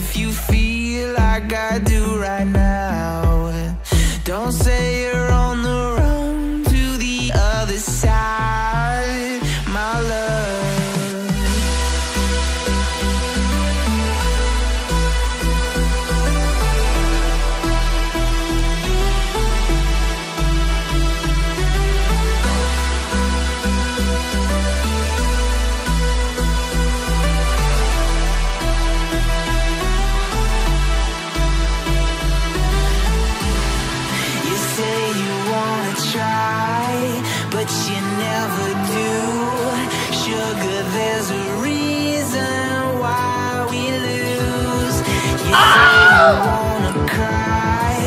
if you feel cry.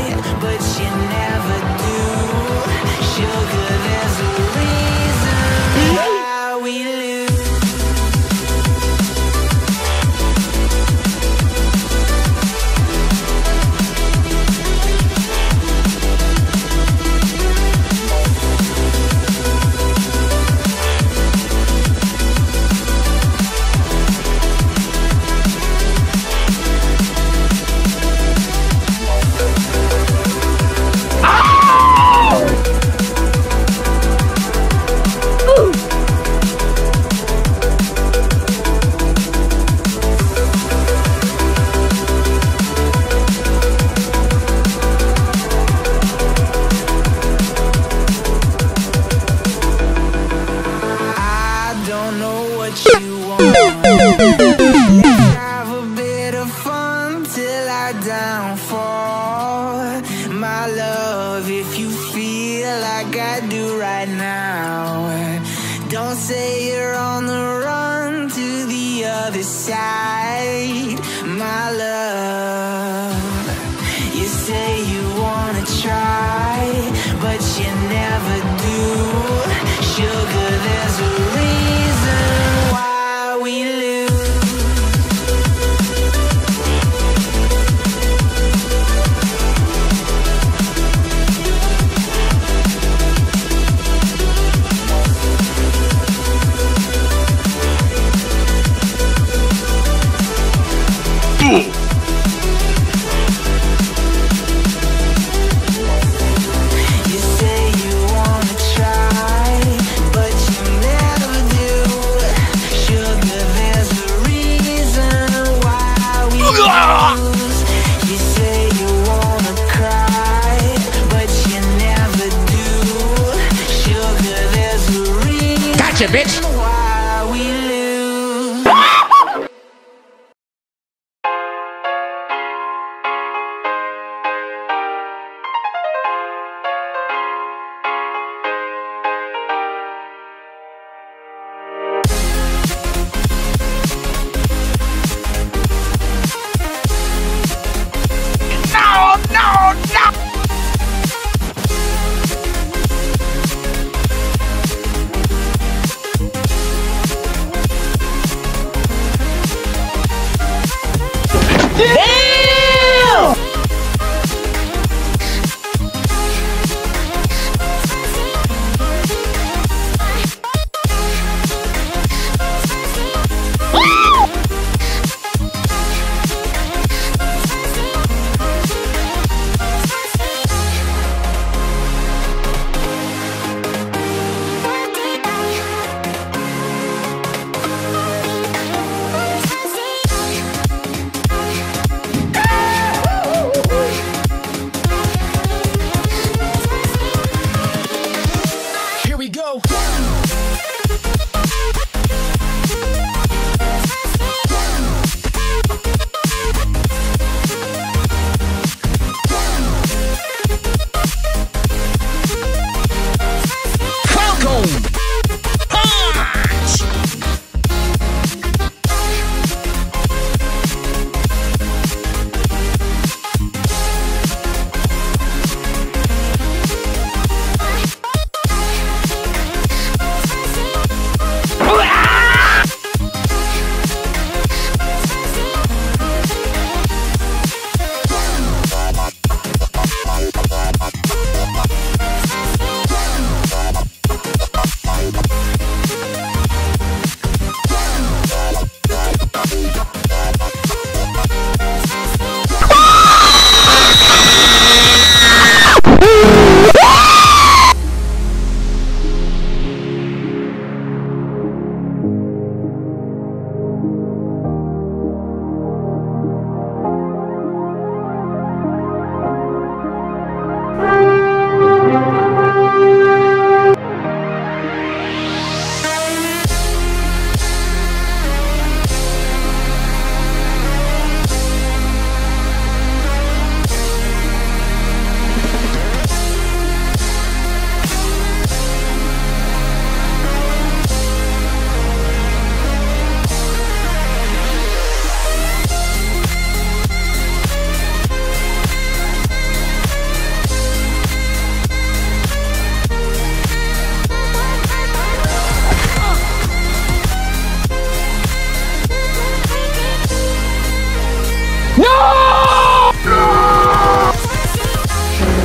like I do right now. Don't say you're on the run to the other side, my love. You say you wanna try, but you never Gotcha, bitch. Damn.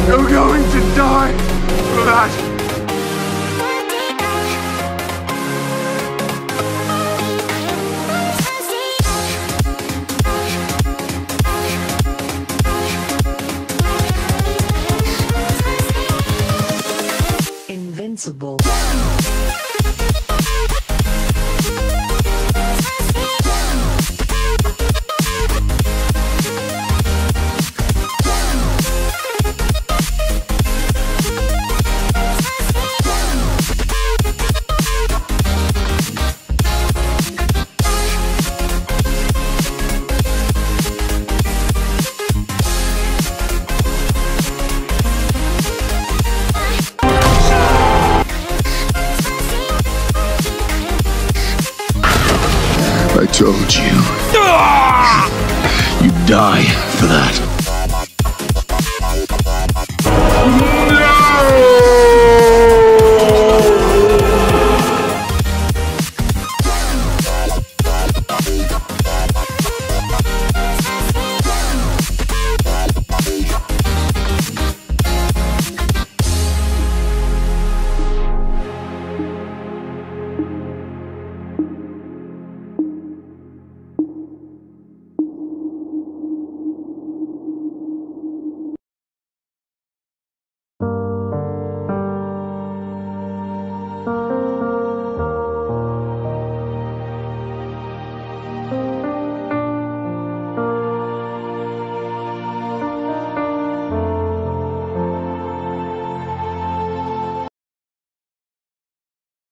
You're going to die for that. Invincible. Told you. Ah! You die for that.